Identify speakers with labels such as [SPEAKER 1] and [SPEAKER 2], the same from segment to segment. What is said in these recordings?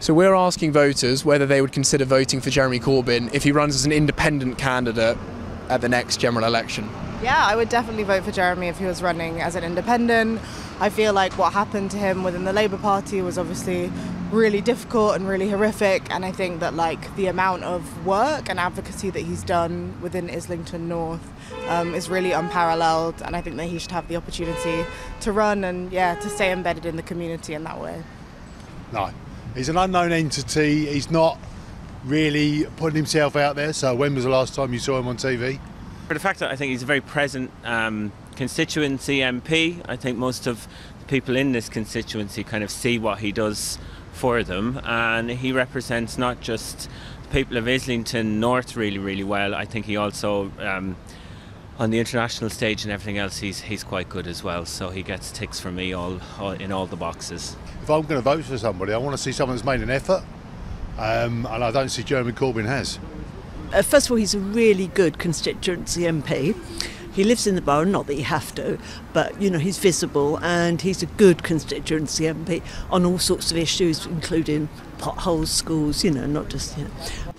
[SPEAKER 1] So we're asking voters whether they would consider voting for Jeremy Corbyn if he runs as an independent candidate at the next general election.
[SPEAKER 2] Yeah, I would definitely vote for Jeremy if he was running as an independent. I feel like what happened to him within the Labour Party was obviously really difficult and really horrific and I think that like the amount of work and advocacy that he's done within Islington North um, is really unparalleled and I think that he should have the opportunity to run and yeah to stay embedded in the community in that way.
[SPEAKER 3] No, he's an unknown entity. He's not really putting himself out there. So when was the last time you saw him on TV?
[SPEAKER 4] For the fact that I think he's a very present um, constituency MP, I think most of the people in this constituency kind of see what he does for them, and he represents not just the people of Islington North really, really well. I think he also um, on the international stage and everything else, he's he's quite good as well. So he gets ticks for me all, all in all the boxes.
[SPEAKER 3] If I'm going to vote for somebody, I want to see someone that's made an effort, um, and I don't see Jeremy Corbyn has.
[SPEAKER 5] Uh, first of all, he's a really good constituency MP. He lives in the borough, not that you have to, but you know he's visible and he's a good constituency MP on all sorts of issues, including potholes, schools. You know, not just. You know.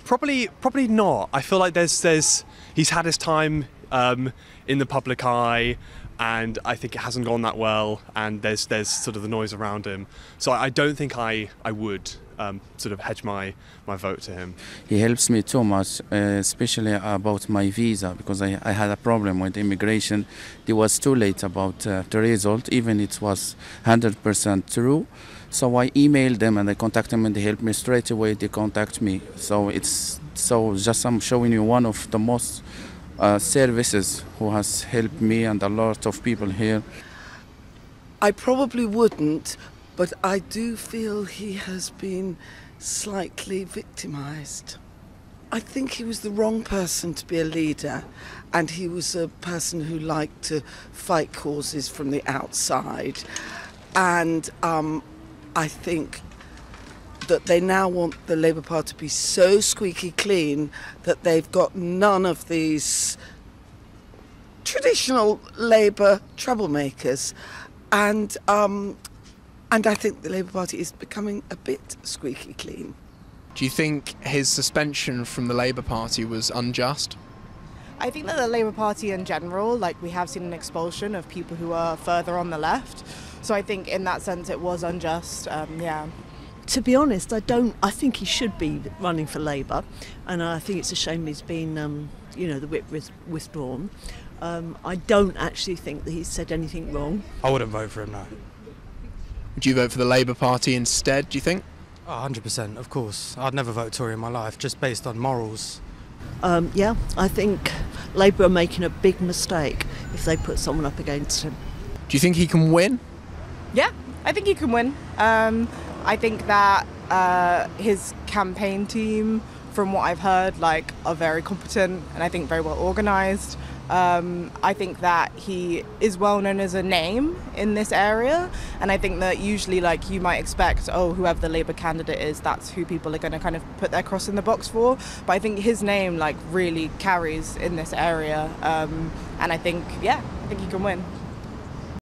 [SPEAKER 6] Probably, probably not. I feel like there's, there's, he's had his time um, in the public eye, and I think it hasn't gone that well. And there's, there's sort of the noise around him. So I don't think I, I would um, sort of hedge my, my vote to him.
[SPEAKER 7] He helps me too much, uh, especially about my visa, because I, I had a problem with immigration. It was too late about uh, the result, even it was 100% true. So I emailed them and I contacted them and they helped me straight away. They contact me. So it's so just I'm showing you one of the most uh, services who has helped me and a lot of people here.
[SPEAKER 8] I probably wouldn't, but I do feel he has been slightly victimized. I think he was the wrong person to be a leader, and he was a person who liked to fight causes from the outside. And um, I think that they now want the Labour Party to be so squeaky clean that they've got none of these traditional Labour troublemakers. And um, and I think the Labour Party is becoming a bit squeaky clean.
[SPEAKER 1] Do you think his suspension from the Labour Party was unjust?
[SPEAKER 2] I think that the Labour Party in general, like we have seen an expulsion of people who are further on the left. So I think in that sense it was unjust. Um, yeah.
[SPEAKER 5] To be honest, I don't. I think he should be running for Labour, and I think it's a shame he's been, um, you know, the whip withdrawn. Um, I don't actually think that he's said anything wrong.
[SPEAKER 6] I wouldn't vote for him now.
[SPEAKER 1] Would you vote for the Labour Party instead, do you think?
[SPEAKER 6] Oh, 100%, of course. I'd never vote Tory in my life, just based on morals.
[SPEAKER 5] Um, yeah, I think Labour are making a big mistake if they put someone up against him.
[SPEAKER 1] Do you think he can win?
[SPEAKER 2] Yeah, I think he can win. Um, I think that uh, his campaign team, from what I've heard, like are very competent and I think very well organised. Um, I think that he is well known as a name in this area, and I think that usually, like you might expect, oh, whoever the Labour candidate is, that's who people are going to kind of put their cross in the box for. But I think his name like really carries in this area, um, and I think, yeah, I think he can win.